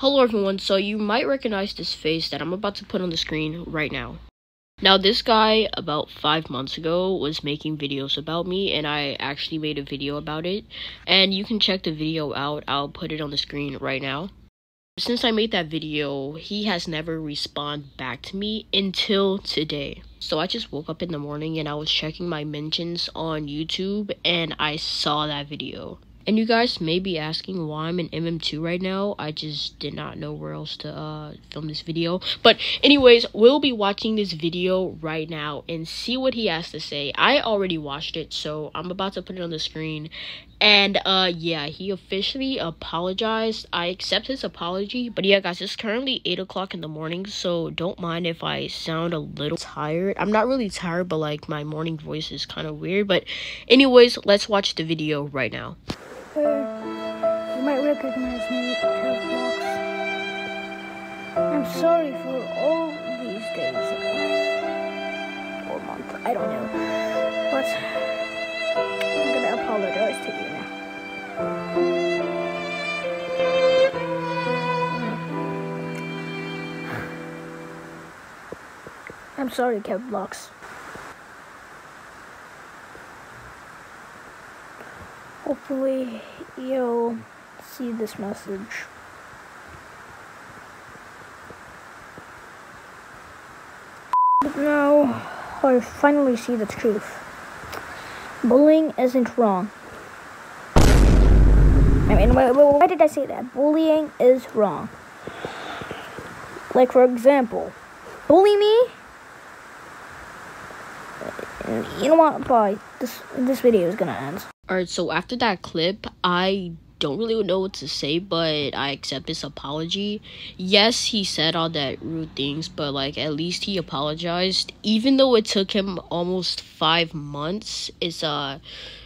Hello everyone, so you might recognize this face that I'm about to put on the screen right now. Now this guy about five months ago was making videos about me and I actually made a video about it and you can check the video out, I'll put it on the screen right now. Since I made that video, he has never responded back to me until today. So I just woke up in the morning and I was checking my mentions on YouTube and I saw that video. And you guys may be asking why I'm in MM2 right now. I just did not know where else to uh, film this video. But anyways, we'll be watching this video right now and see what he has to say. I already watched it, so I'm about to put it on the screen. And uh yeah, he officially apologized. I accept his apology. But yeah, guys, it's currently 8 o'clock in the morning, so don't mind if I sound a little tired. I'm not really tired, but like my morning voice is kind of weird. But anyways, let's watch the video right now. Recognize me, Vlogs. I'm sorry for all these days. Or month, I don't know. But I'm gonna apologize to you now. I'm sorry, Kev. Hopefully, you'll see this message. But now, I finally see the truth. Bullying isn't wrong. I mean, why, why did I say that? Bullying is wrong. Like, for example, bully me? You know what? Bye. This this video is gonna end. Alright, so after that clip, I don't really know what to say, but I accept his apology. Yes, he said all that rude things, but like at least he apologized. Even though it took him almost five months, it's uh,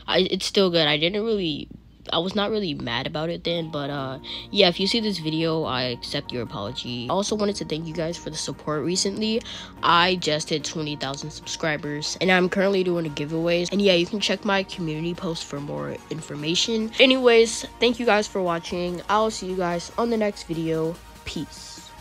I, it's still good. I didn't really I was not really mad about it then, but uh, yeah, if you see this video, I accept your apology. I also wanted to thank you guys for the support recently. I just hit 20,000 subscribers, and I'm currently doing a giveaways. And yeah, you can check my community post for more information. Anyways, thank you guys for watching. I'll see you guys on the next video. Peace.